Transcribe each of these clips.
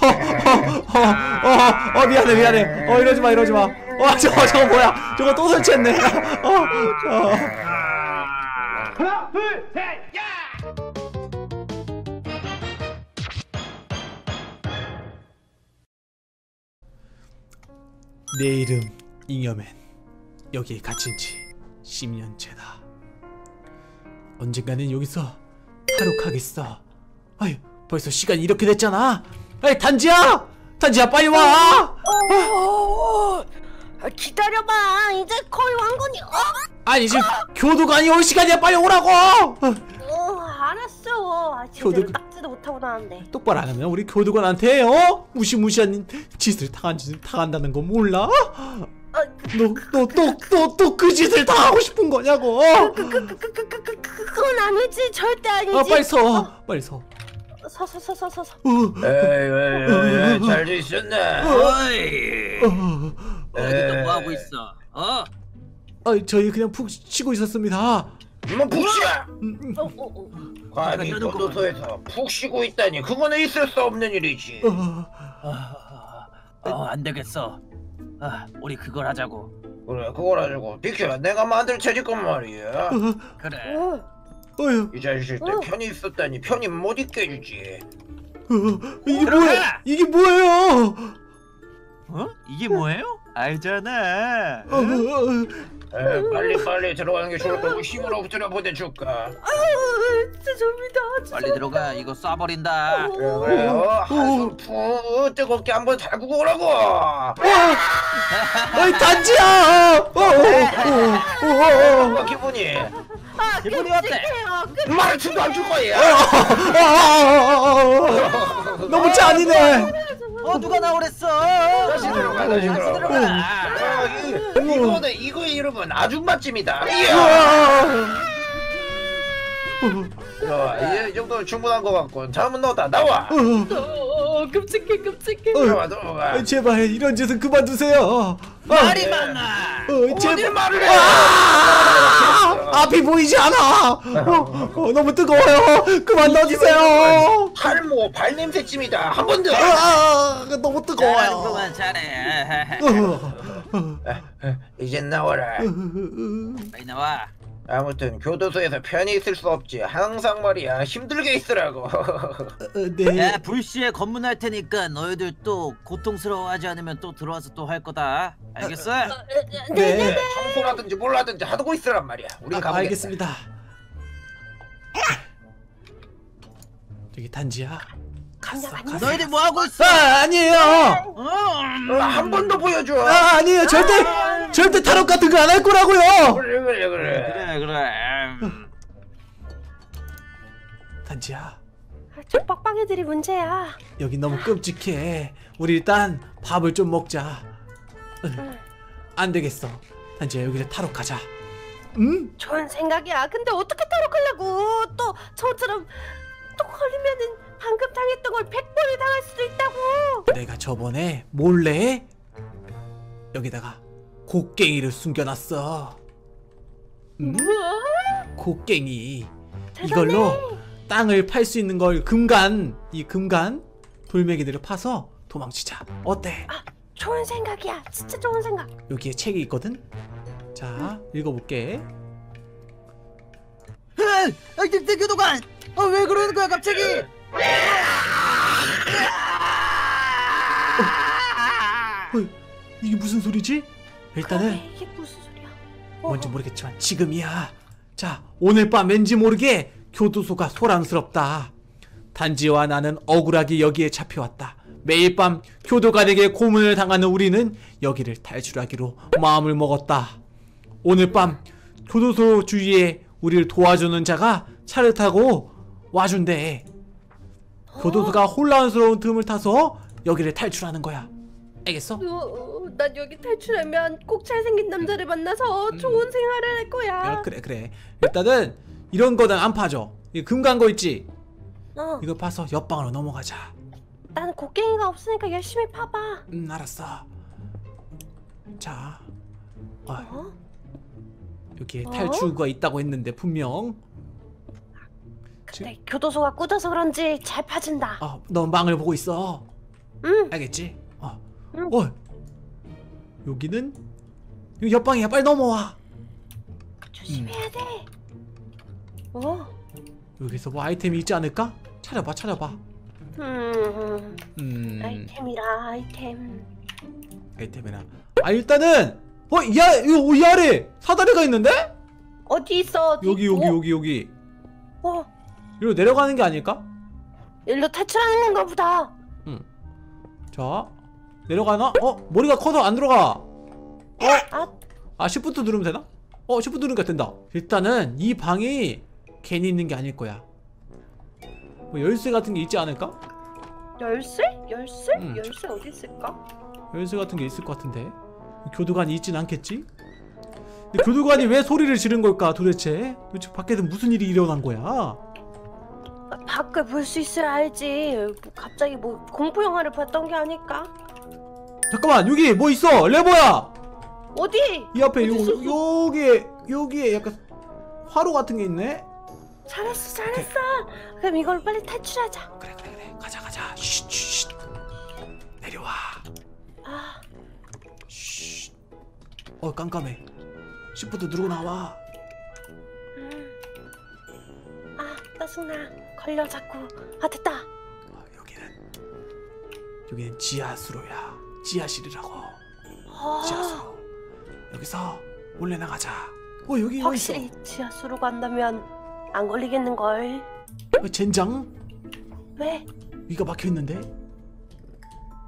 어, 어, 어, 미안해, 미안해. 어, 이러지 마, 이러지 마. 어, 저거, 저거 뭐야? 저거 또 설치했네. 어, 어. 하나, 둘, 셋, 야! 내 이름 잉여맨. 여기에 갇힌 지 10년째다. 언젠가는 여기서 탈옥하겠어. 아유, 벌써 시간이 이렇게 됐잖아. 아이, 단지야! 단지야, 빨리 와! 어, 아, 기다려봐. 이제 거의 왕건이. 어, 아니, 지금 교도관이 올 시간이야. 빨리 오라고! 어 알았어. 아, 제대로 교도관- 닦지도 못하고 나왔는데. 똑바로 안 하면 우리 교도관한테 어? 무시무시한 짓을 당한 짓을 당한다는 거 몰라? 아, 너너또또또 또그 짓을 당하고 싶은 거냐고? 그, 그, 그, 그, 그, 그, 그, 그건 아니지. 절대 아니지. 아 빨리 서 빨리 서. 서, 서, 서, 서, 서, 서. 어, 에이, 에이, 잘 지냈네. 어이 어, 어디 또뭐 하고 있어? 어? 아 저희 그냥 푹 쉬고 있었습니다. 뭐 어, 어, 어. 내가 이러는 교도소에서 푹 쉬고 있다니 그거는 있을 수 없는 일이지. 어, 아, 어, 안 되겠어. 아, 우리 그걸 하자고. 그래 그걸 가지고 비켜 내가 만들 체질건 말이야. 어, 그래. 어, 어휴, 이 자식들 때 어. 편히 있었다니 편히 못 있게 해주지. 어, 이게 들어가! 뭐야? 이게 뭐예요? 어? 이게 뭐예요? 알잖아. 어, 어, 어, 에 빨리 빨리 들어가는 게 좋을 거고 힘으로 붙들어 보내줄까. 아유, 죄송합니다. 빨리 들어가. 이거 쏴버린다. 그래 그래 어, 한숨 푹 뜨겁게 한번 달구고 오라고. 어이 단지야! 어, 어, 어, 어, 어, 어. 뭐 기분이 아, 기분이 어때? 끔찍해요. 끔- 말투도 안줄 거야. 아, 아, 아, 아. 너무 잔인해. 어, 누가 나오랬어? 다시 들어가 다시 들어가. 아, 이- 이거는 이거의 이름은 아줌마찜이다. 아. 어, 이제 이 정도면 충분한 것 같군. 다음은 너다. 나와. 어, 끔찍해, 끔찍해. 들어와 들어가. 어, 제발 이런 짓은 그만두세요. 말이 네. 많아. 어, 제발. 말을 해? 아! 앞이 보이지 않아. 어, 어, 너무 뜨거워요. 그만 넣어주세요. 탈모 발냄새 찜이다. 한 번 더. 아, 너무 뜨거워요. 잘하는구만, 잘해. 어, 이젠 나와라. 빨리 나와. 아무튼 교도소에서 편히 있을 수 없지. 항상 말이야 힘들게 있으라고. 어, 네. 야, 불시에 검문할 테니까 너희들 또 고통스러워하지 않으면 또 들어와서 또 할 거다. 알겠어? 네. 청소라든지 몰라든지 하고 있으란 말이야. 우린 아, 가보겠다. 알겠습니다. 저기 단지야. 갔어, 갔어. 너희들 뭐 하고 있어? 아, 아니에요. 어, 어, 한 번 더 보여줘. 아, 아니에요. 절대 절대 탈옥 같은 거 안 할 거라고요. 그래 그래 그래. 그래 그래. 단지야. 저 빡빡이들이 문제야. 여기 너무 끔찍해. 우리 일단 밥을 좀 먹자. 응. 안 되겠어. 단지야 여기를 탈옥하자. 응? 좋은 생각이야. 근데 어떻게 탈옥하려고? 또 저처럼 또 걸리면은 방금 당했던 걸 100번을 당할 수도 있다고. 내가 저번에 몰래 여기다가 곡괭이를 숨겨놨어. 음? 우와, 곡괭이. 대단해. 이걸로 땅을 팔 수 있는 걸 금간 이 금간 돌멩이들을 파서 도망치자. 어때? 좋은 생각이야. 진짜 좋은 생각. 여기에 책이 있거든. 자 읽어볼게. 아, 대 교도관. 아, 왜 그러는 거야 갑자기? 어이, 이게 무슨 소리지? 일단은 그래, 이게 무슨 소리야? 어, 뭔지 모르겠지만 지금이야. 자, 오늘 밤 왠지 모르게 교도소가 소란스럽다. 단지와 나는 억울하게 여기에 잡혀왔다. 매일 밤 교도관에게 고문을 당하는 우리는 여기를 탈출하기로 마음을 먹었다. 오늘 밤 교도소 주위에 우리를 도와주는 자가 차를 타고 와준대. 교도소가 혼란스러운 틈을 타서 여기를 탈출하는 거야. 알겠어? 어, 어, 난 여기 탈출하면 꼭 잘생긴 남자를 만나서 좋은 생활을 할 거야. 야, 그래 그래. 일단은 이런 거는 안 파죠. 이 금간 거 있지? 어, 이거 파서 옆방으로 넘어가자. 나는 곡괭이가 없으니까 열심히 파봐. 음, 알았어. 자, 어, 어? 여기에 어? 탈출구가 있다고 했는데 분명. 근데 교도소가 꾸져서 그런지 잘 파진다. 어, 넌 망을 보고 있어. 응. 알겠지? 어. 응. 어. 여기는 여기 옆방이야. 빨리 넘어와. 조심해야 돼. 어? 여기서 뭐 아이템이 있지 않을까? 찾아봐, 찾아봐. 음. 음. 아이템이라 아이템. 아이템이나. 아 일단은 어, 야, 이, 이 아래 사다리가 있는데? 어디 있어? 어디? 여기 여기 어? 여기 여기. 어. 이리로 내려가는 게 아닐까? 일로 탈출하는 건가 보다. 자, 내려가나? 어, 머리가 커서 안 들어가. 아, 아, 시프트 누르면 되나? 어, 시프트 누르니까 된다. 일단은 이 방이 괜히 있는 게 아닐 거야. 뭐 열쇠 같은 게 있지 않을까? 열쇠? 열쇠? 응. 열쇠 어디 있을까? 열쇠 같은 게 있을 것 같은데. 교도관이 있진 않겠지? 근데 교도관이 왜 소리를 지른 걸까 도대체? 도대체 밖에서 무슨 일이 일어난 거야? 아, 밖을 볼 수 있어야 알지. 뭐 갑자기 뭐 공포 영화를 봤던 게 아닐까? 잠깐만 여기 뭐 있어 레버야 어디? 이 앞에 요? 여기에 여기에 약간 화로 같은 게 있네 잘했어, 잘했어. 그럼 이걸 빨리 탈출하자. 그래 그래 그래 가자 가자 쉿, 쉿. 내려와 아, 쉿. 어 깜깜해 시프트 누르고 나와 음. 아, 짜증나. 걸려 자꾸. 아, 됐다. 어, 여기는 여기는 지하수로야 지하실이라고 어, 지하수로 여기서 몰래 나가자 어 여기 확실히 지하수로 간다면 안 걸리겠는 걸. 있어 어, 젠장 왜? 위가 막혀 있는데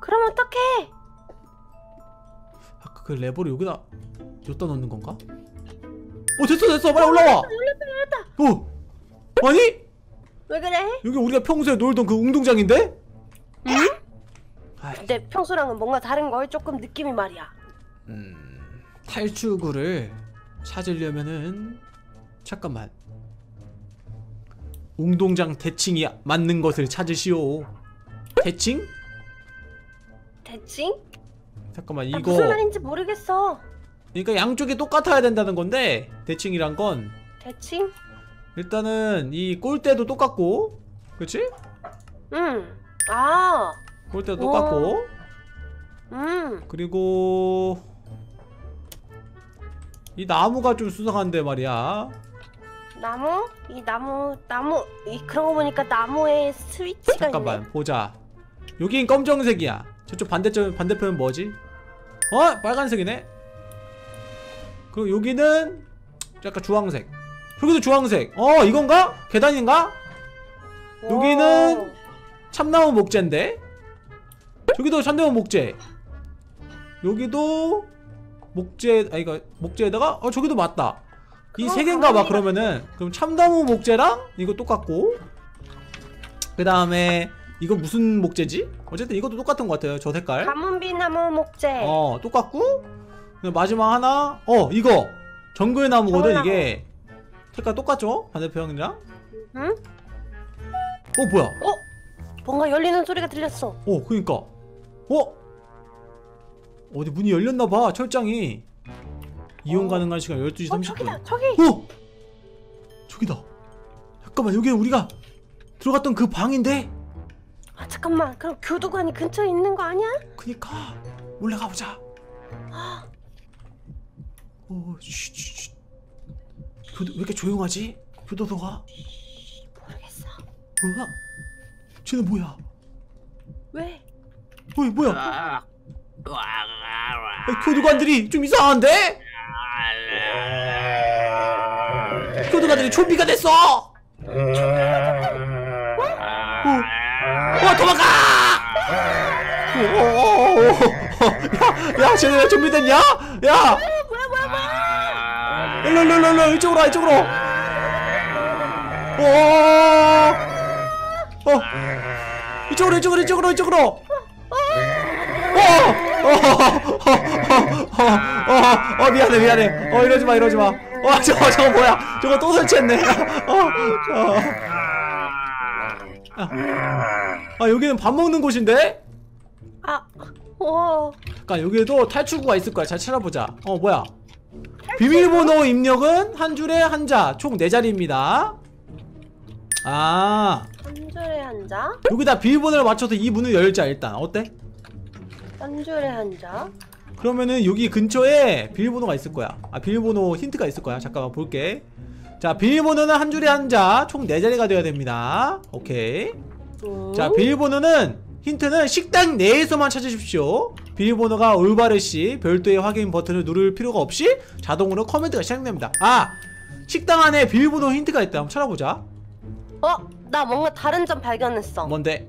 그럼 어떡해? 아까 그 레버를 여기다 여기다 넣는 건가? 어 됐어 됐어 빨리 올라와 열렸다, 열렸다. 어 아니 왜 그래? 여기 우리가 평소에 놀던 그 운동장인데? 응? 아이, 내 평소랑은 뭔가 다른 걸 조금 느낌이 말이야. 음, 탈출구를 찾으려면은 잠깐만 운동장 대칭이 맞는 것을 찾으시오 대칭? 대칭? 잠깐만 나 이거 무슨 말인지 모르겠어. 그러니까 양쪽이 똑같아야 된다는 건데 대칭이란 건 대칭? 일단은 이 꼴대도 똑같고 그치? 응. 아, 꼴대도 오. 똑같고 음. 그리고 이 나무가 좀 수상한데 말이야 나무? 이 나무, 나무, 이 그런 거 보니까 나무에 스위치가 잠깐만 있네. 보자 여긴 검정색이야 저쪽 반대쪽 반대편은 뭐지? 어? 빨간색이네 그리고 여기는 약간 주황색 여기도 주황색 어 이건가? 계단인가? 여기는 오. 참나무 목재인데 저기도 참나무 목재 여기도 목재 아 이거 목재에다가 어 저기도 맞다 이 세 개인가 봐 가만히 그러면은 그럼 참나무 목재랑 이거 똑같고 그 다음에 이거 무슨 목재지? 어쨌든 이것도 똑같은 것 같아요 저 색깔 가문비 나무 목재. 어 똑같고 마지막 하나 어 이거 정글나무거든 정글나무. 이게 색깔 똑같죠? 반대편이랑 응? 어 뭐야 어? 뭔가 열리는 소리가 들렸어. 어, 그니까. 어? 어디 문이 열렸나봐, 철장이. 이용 어. 가능한 시간 12시 어, 30분. 저기다, 저기. 어! 저기다. 잠깐만, 여기는 우리가 들어갔던 그 방인데? 아, 잠깐만. 그럼 교도관이 근처에 있는 거 아니야? 그니까. 몰래 가보자. 아, 어, 쉿, 쉿, 쉿. 교도, 왜 이렇게 조용하지? 교도소가? 모르겠어. 뭐야? 쟤는 뭐야? 왜? 어이, 뭐야? 아, 아, 교도관들이 좀 이상한데? 교도관들이 좀비가 됐어! 어, 어 도망가! 어, 어, 어, 어. 야, 야, 쟤네 왜 좀비 됐냐? 야, 뭐야, 뭐야, 뭐야? 일로, 일로, 일로, 일로, 이쪽으로 와, 이쪽으로. 어, 어, 어, 어. 이쪽으로, 이쪽으로, 이쪽으로, 이쪽으로. 어, 어, 어, 어, 어, 어, 미안해, 미안해. 어, 이러지 마, 이러지 마. 어, 저거, 저거 뭐야? 저거 또 설치했네. 어, 어. 아, 여기는 밥 먹는 곳인데? 아, 어, 잠깐 여기에도 탈출구가 있을 거야. 잘 찾아보자. 어 뭐야? 비밀번호 입력은 한 줄에 한 자, 총 네 자리입니다. 아한 줄에 한 자, 여기다 비밀번호를 맞춰서 이 문을 열자 일단 어때? 한 줄에 한 자. 그러면은 여기 근처에 비밀번호가 있을 거야. 아 비밀번호 힌트가 있을 거야. 잠깐만 볼게. 자 비밀번호는 한 줄에 한자 총 4자리가 되어야 됩니다. 오케이. 음. 자 비밀번호는 힌트는 식당 내에서만 찾으십시오. 비밀번호가 올바르시 별도의 확인 버튼을 누를 필요가 없이 자동으로 커맨드가 시작됩니다. 아 식당 안에 비밀번호 힌트가 있다. 한번 찾아보자. 어, 나 뭔가 다른 점 발견했어. 뭔데?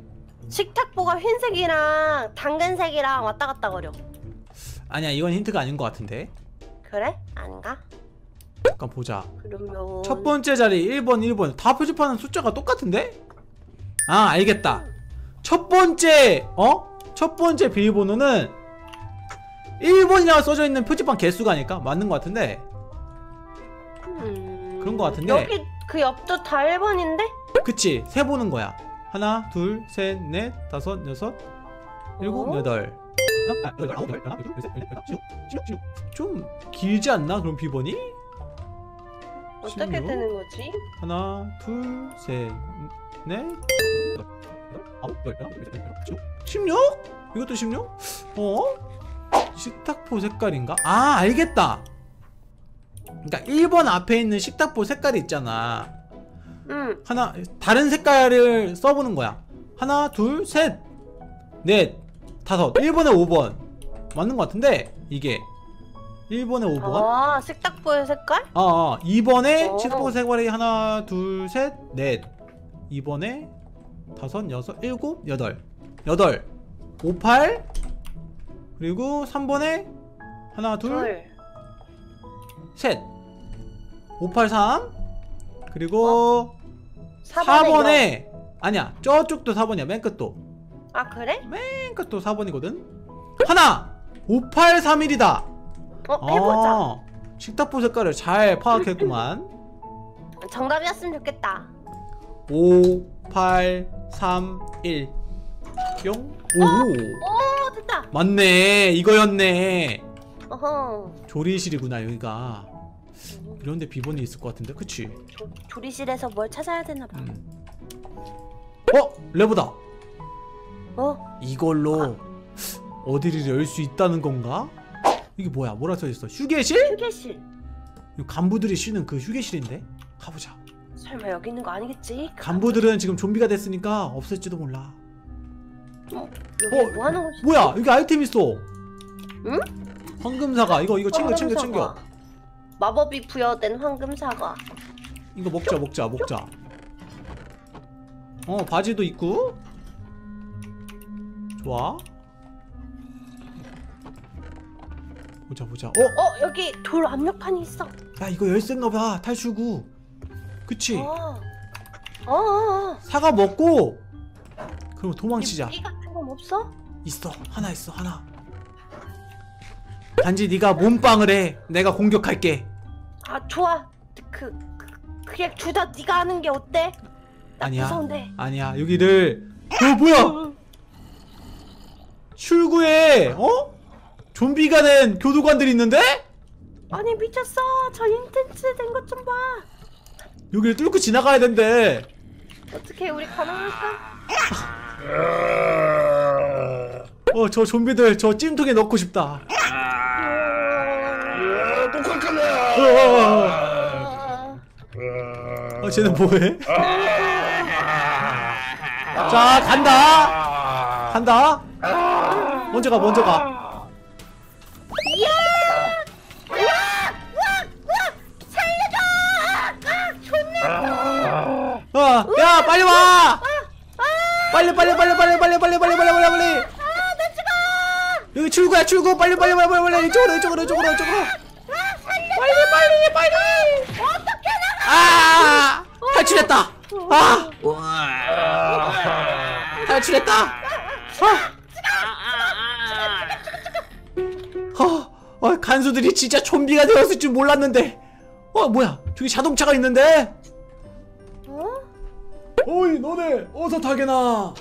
식탁보가 흰색이랑 당근색이랑 왔다 갔다 거려. 아니야 이건 힌트가 아닌 것 같은데 그래? 아닌가? 잠깐 보자 그러면 첫 번째 자리 1번 1번 다 표집하는 숫자가 똑같은데? 아 알겠다 첫 번째 어? 첫 번째 비밀번호는 1번이라고 써져 있는 표지판 개수가 아닐까? 맞는 것 같은데 음... 그런 거 같은데. 여기 그 옆도 다 1번인데? 그치 세 보는 거야 하나 둘셋넷 다섯 여섯 일곱 어? 여덟 아, 여덟, 아홉, 열, 하나, 둘, 셋, 넷, 다섯, 여섯, 일곱, 여덟. 좀 길지 않나 그럼 비번이? 어떻게 십육? 되는 거지? 하나 둘 셋 넷 아홉 열둘 셋, 넷, 다섯, 여섯, 16? 이것도 16? 어? 식탁보 색깔인가? 아 알겠다 그러니까 1번 앞에 있는 식탁보 색깔이 있잖아 응. 하나 다른 색깔을 써보는 거야. 하나 둘셋넷 다섯. 1번에 5번. 맞는 것 같은데 이게. 1번에 5번. 아, 식탁보의 색깔? 아, 아 2번에 어. 치즈버거 색깔이 하나 둘셋넷. 2번에 다섯 여섯 일곱 여덟. 여덟. 58 그리고 3번에 하나 둘 둘. 셋. 583 그리고 4번에 4번에 아니야 저쪽도 4번이야 맨 끝도. 아, 그래? 맨 끝도 4번이거든. 하나 5831이다. 어, 해보자. 식탁보 색깔을 잘 파악했구만. 정답이었으면 좋겠다. 5831 뿅. 오, 오, 됐다. 맞네 이거였네. 어허. 조리실이구나 여기가 이런데 비번이 있을 것 같은데 그치? 조, 조리실에서 뭘 찾아야 되나 봐. 음. 어? 레버다 어? 이걸로 어디를 열 수 있다는 건가? 이게 뭐야? 뭐라 써있어? 휴게실? 휴게실. 간부들이 쉬는 그 휴게실인데? 가보자 설마 여기 있는 거 아니겠지? 간부들은 지금 좀비가 됐으니까 없을지도 몰라 어, 여기 어, 뭐 하는 곳이지? 뭐야 여기 아이템 있어 응? 황금사과 이거 이거 챙겨 챙겨 황금사과. 챙겨 마법이 부여된 황금 사과. 이거 먹자 먹자 먹자. 어 바지도 있고. 좋아. 보자 보자. 어? 어, 여기 돌 압력판이 있어. 야 이거 열쇠인가봐. 탈출구. 그치? 어. 어, 어, 어. 사과 먹고 그럼 도망치자. 이 같은 건 없어? 있어. 하나 있어 하나. 단지 네가 몸빵을 해. 내가 공격할게 아, 좋아. 그, 그 그냥 주다 네가 하는 게 어때? 나 아니야 무서운데. 아니야 여기를 어 뭐야 출구에 어? 좀비가 된 교도관들이 있는데? 아니 미쳤어. 저 인텐스 된 것 좀 봐. 여기를 뚫고 지나가야 된대 어떻게 우리 가능할까? 어 저 좀비들 저 찜통에 넣고 싶다 똑똑하네. 어, 아, 어 쟤는 뭐해? 자 간다 간다 먼저 가 먼저 가 어, 야 빨리 와! 빨리 빨리 빨리 빨리 빨리 빨리 빨리 빨리 빨리 빨리 여기 출구야 출구 빨리 빨리 빨리 빨리 빨리 이쪽으로 이쪽으로 이쪽으로 이쪽으로 빨리 빨리 빨리 어떻게 나가 아 탈출했다. 아. 탈출했다. 어, 어 간수들이 진짜 좀비가 되었을 줄 몰랐는데. 어 뭐야? 저기 자동차가 있는데? 어? 어이 너네 어서 타게나.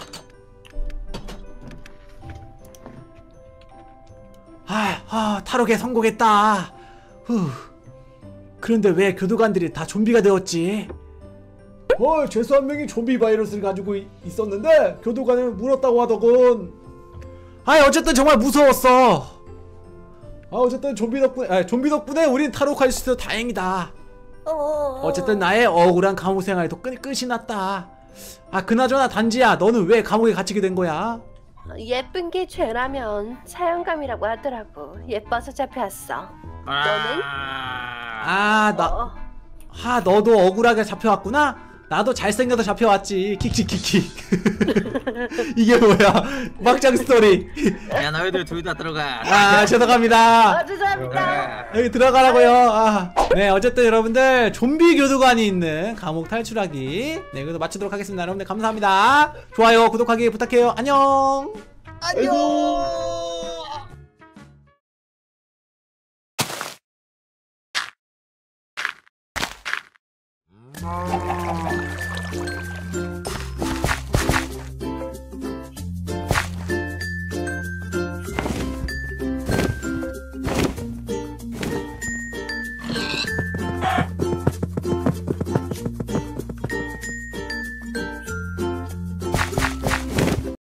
아, 아 탈옥에 성공했다. 후. 그런데 왜 교도관들이 다 좀비가 되었지 어 죄수 한 명이 좀비 바이러스를 가지고 이- 있었는데 교도관을 물었다고 하더군 아 어쨌든 정말 무서웠어 아 어쨌든 좀비 덕분에 아 좀비 덕분에 우린 탈옥할 수 있어 다행이다 어. 어쨌든 나의 억울한 감옥 생활도 끝, 끝이 났다 아 그나저나 단지야 너는 왜 감옥에 갇히게 된 거야 예쁜 게 죄라면 사형감이라고 하더라고. 예뻐서 잡혀왔어. 너는? 아나 어. 아 너도 억울하게 잡혀왔구나? 나도 잘생겨서 잡혀왔지. 킥킥킥킥. 이게 뭐야? 막장 스토리. 야 너희들 둘 다 들어가. 아 죄송합니다. 아, 죄송합니다. 여기 들어가라고요. 아. 네 어쨌든 여러분들 좀비 교도관이 있는 감옥 탈출하기. 네 그래도 마치도록 하겠습니다. 여러분들 감사합니다. 좋아요 구독하기 부탁해요. 안녕. 안녕